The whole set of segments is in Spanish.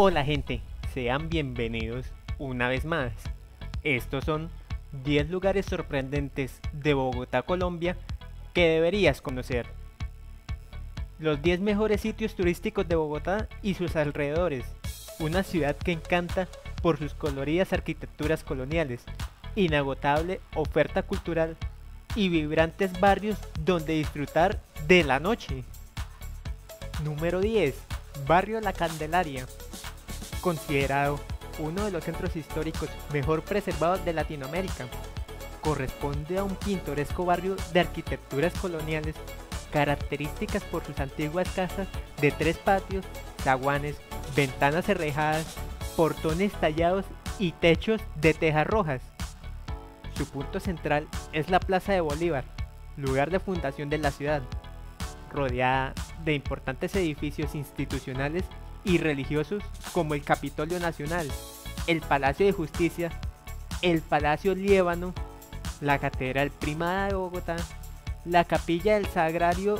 Hola gente, sean bienvenidos una vez más. Estos son 10 lugares sorprendentes de Bogotá, Colombia que deberías conocer. Los 10 mejores sitios turísticos de Bogotá y sus alrededores. Una ciudad que encanta por sus coloridas arquitecturas coloniales, inagotable oferta cultural y vibrantes barrios donde disfrutar de la noche. Número 10. Barrio La Candelaria. Considerado uno de los centros históricos mejor preservados de Latinoamérica. Corresponde a un pintoresco barrio de arquitecturas coloniales características por sus antiguas casas de tres patios, zaguanes, ventanas enrejadas, portones tallados y techos de tejas rojas. Su punto central es la Plaza de Bolívar, lugar de fundación de la ciudad, rodeada de importantes edificios institucionales y religiosos como el Capitolio Nacional, el Palacio de Justicia, el Palacio Liébano, la Catedral Primada de Bogotá, la Capilla del Sagrario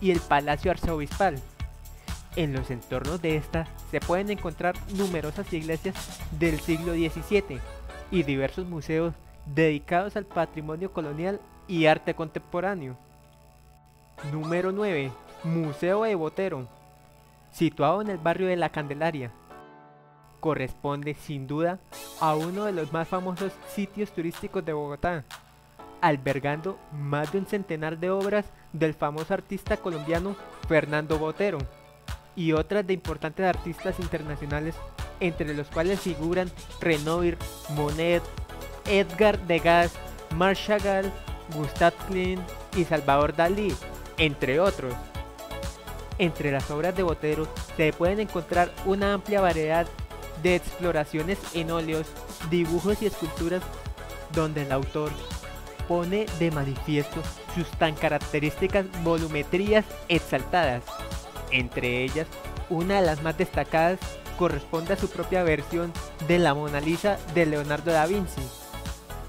y el Palacio Arzobispal. En los entornos de esta se pueden encontrar numerosas iglesias del siglo XVII y diversos museos dedicados al patrimonio colonial y arte contemporáneo. Número 9. Museo de Botero. Situado en el barrio de La Candelaria. Corresponde sin duda a uno de los más famosos sitios turísticos de Bogotá, albergando más de un centenar de obras del famoso artista colombiano Fernando Botero y otras de importantes artistas internacionales, entre los cuales figuran Renoir, Monet, Edgar Degas, Marc Chagall, Gustave Klein y Salvador Dalí, entre otros. Entre las obras de Botero se pueden encontrar una amplia variedad de exploraciones en óleos, dibujos y esculturas donde el autor pone de manifiesto sus tan características volumetrías exaltadas. Entre ellas, una de las más destacadas corresponde a su propia versión de la Mona Lisa de Leonardo da Vinci,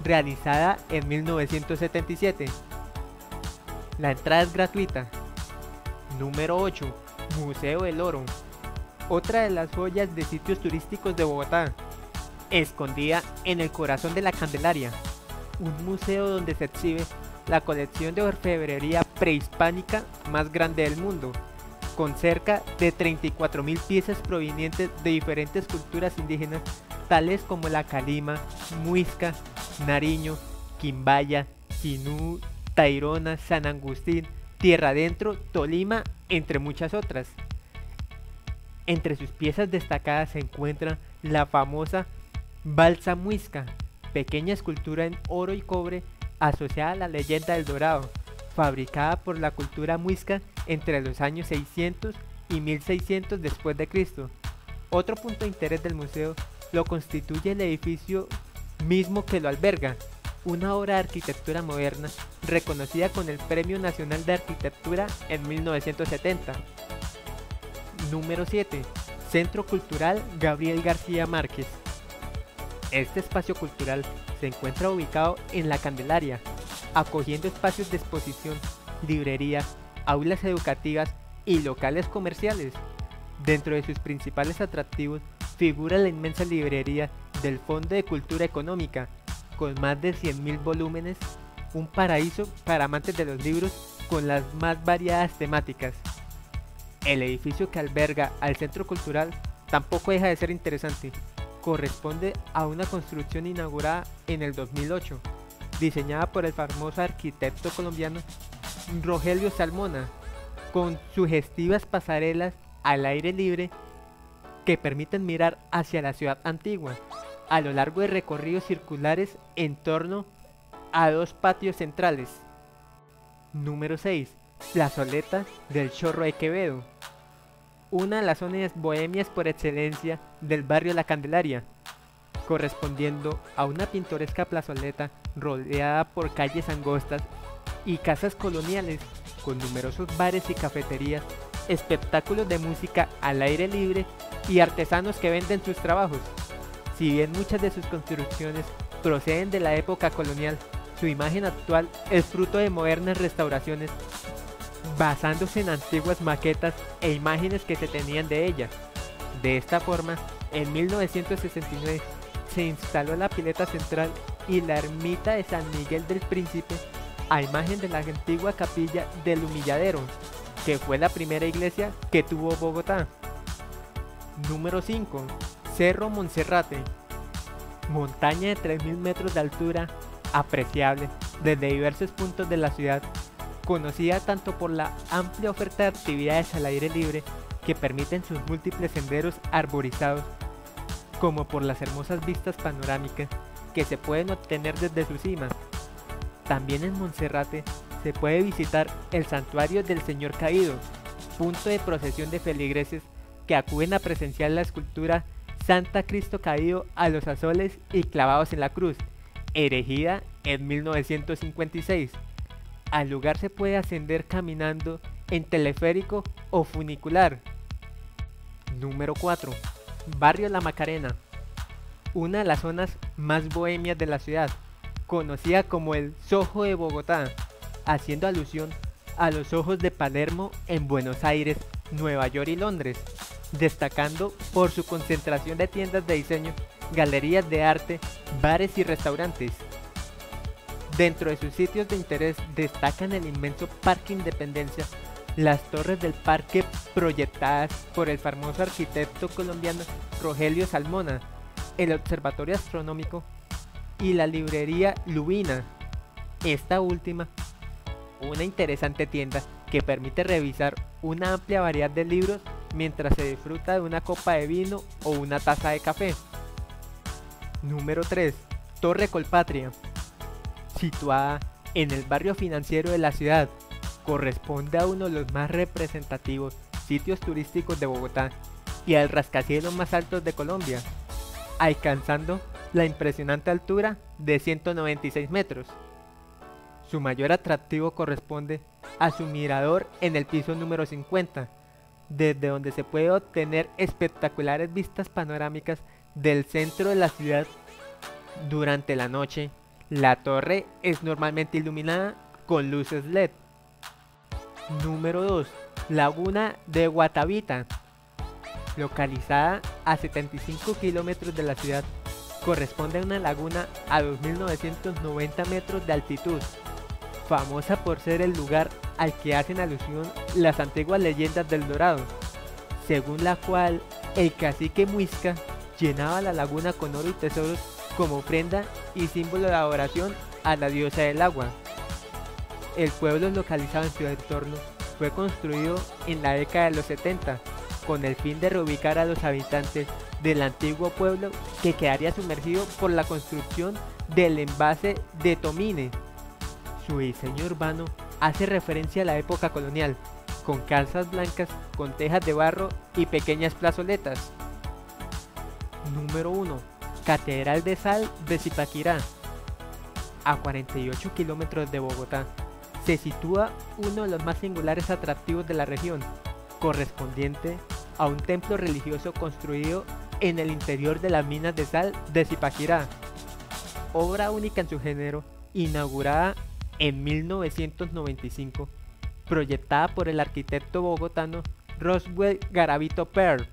realizada en 1977. La entrada es gratuita. Número 8. Museo del Oro. Otra de las joyas de sitios turísticos de Bogotá, escondida en el corazón de la Candelaria, un museo donde se exhibe la colección de orfebrería prehispánica más grande del mundo, con cerca de 34.000 piezas provenientes de diferentes culturas indígenas, tales como la Calima, Muisca, Nariño, Quimbaya, Sinú, Tairona, San Agustín, Tierra Adentro, Tolima, entre muchas otras. Entre sus piezas destacadas se encuentra la famosa Balsa Muisca, pequeña escultura en oro y cobre asociada a la leyenda del Dorado, fabricada por la cultura muisca entre los años 600 y 1600 después de Cristo. Otro punto de interés del museo lo constituye el edificio mismo que lo alberga, una obra de arquitectura moderna reconocida con el Premio Nacional de Arquitectura en 1970. Número 7. Centro Cultural Gabriel García Márquez. Este espacio cultural se encuentra ubicado en La Candelaria, acogiendo espacios de exposición, librerías, aulas educativas y locales comerciales. Dentro de sus principales atractivos figura la inmensa librería del Fondo de Cultura Económica, con más de 100.000 volúmenes, un paraíso para amantes de los libros con las más variadas temáticas. El edificio que alberga al centro cultural tampoco deja de ser interesante. Corresponde a una construcción inaugurada en el 2008, diseñada por el famoso arquitecto colombiano Rogelio Salmona, con sugestivas pasarelas al aire libre que permiten mirar hacia la ciudad antigua, a lo largo de recorridos circulares en torno a dos patios centrales. Número 6. Plazoleta del Chorro de Quevedo. Una de las zonas bohemias por excelencia del barrio La Candelaria, correspondiendo a una pintoresca plazoleta rodeada por calles angostas y casas coloniales con numerosos bares y cafeterías, espectáculos de música al aire libre y artesanos que venden sus trabajos. Si bien muchas de sus construcciones proceden de la época colonial, su imagen actual es fruto de modernas restauraciones basándose en antiguas maquetas e imágenes que se tenían de ella. De esta forma, en 1969 se instaló la pileta central y la ermita de San Miguel del Príncipe a imagen de la antigua capilla del Humilladero, que fue la primera iglesia que tuvo Bogotá. Número 5. Cerro Monserrate. Montaña de 3.000 metros de altura, apreciable desde diversos puntos de la ciudad, conocida tanto por la amplia oferta de actividades al aire libre que permiten sus múltiples senderos arborizados, como por las hermosas vistas panorámicas que se pueden obtener desde su cima. También en Monserrate se puede visitar el santuario del Señor Caído, punto de procesión de feligreses que acuden a presenciar la escultura Santa Cristo Caído a los azoles y clavados en la cruz, erigida en 1956. Al lugar se puede ascender caminando en teleférico o funicular. Número 4. Barrio La Macarena. Una de las zonas más bohemias de la ciudad, conocida como el Soho de Bogotá, haciendo alusión a los ojos de Palermo en Buenos Aires, Nueva York y Londres, destacando por su concentración de tiendas de diseño, galerías de arte, bares y restaurantes. Dentro de sus sitios de interés destacan el inmenso Parque Independencia, las torres del parque proyectadas por el famoso arquitecto colombiano Rogelio Salmona, el Observatorio Astronómico y la librería Lubina. Esta última, una interesante tienda que permite revisar una amplia variedad de libros mientras se disfruta de una copa de vino o una taza de café. Número 3. Torre Colpatria. Situada en el barrio financiero de la ciudad, corresponde a uno de los más representativos sitios turísticos de Bogotá y al rascacielos más altos de Colombia, alcanzando la impresionante altura de 196 metros. Su mayor atractivo corresponde a su mirador en el piso número 50, desde donde se puede obtener espectaculares vistas panorámicas del centro de la ciudad durante la noche. La torre es normalmente iluminada con luces LED. Número 2. Laguna de Guatavita. Localizada a 75 kilómetros de la ciudad, corresponde a una laguna a 2.990 metros de altitud, famosa por ser el lugar al que hacen alusión las antiguas leyendas del Dorado, según la cual el cacique Muisca llenaba la laguna con oro y tesoros como ofrenda y símbolo de adoración a la diosa del agua. El pueblo localizado en su entorno fue construido en la década de los 70 con el fin de reubicar a los habitantes del antiguo pueblo que quedaría sumergido por la construcción del envase de Tomine. Su diseño urbano hace referencia a la época colonial, con casas blancas con tejas de barro y pequeñas plazoletas. Número 1. Catedral de Sal de Zipaquirá. A 48 kilómetros de Bogotá, se sitúa uno de los más singulares atractivos de la región, correspondiente a un templo religioso construido en el interior de las minas de sal de Zipaquirá. Obra única en su género, inaugurada en 1995, proyectada por el arquitecto bogotano Roswell Garavito Pearl.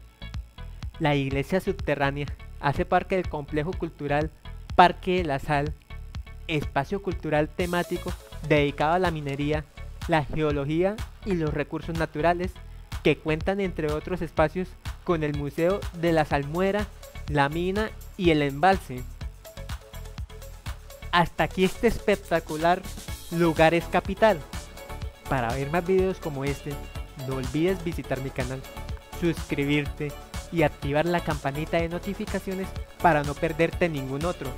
La iglesia subterránea hace parte del complejo cultural Parque de la Sal, espacio cultural temático dedicado a la minería, la geología y los recursos naturales, que cuentan entre otros espacios con el Museo de la Salmuera, la mina y el embalse. Hasta aquí este espectacular Lugares Capital. Para ver más videos como este, no olvides visitar mi canal, suscribirte y activar la campanita de notificaciones para no perderte ningún otro.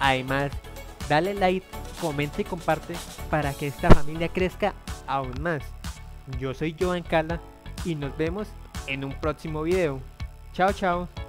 Además, dale like, comenta y comparte para que esta familia crezca aún más. Yo soy Joan Cala y nos vemos en un próximo video. Chao chao.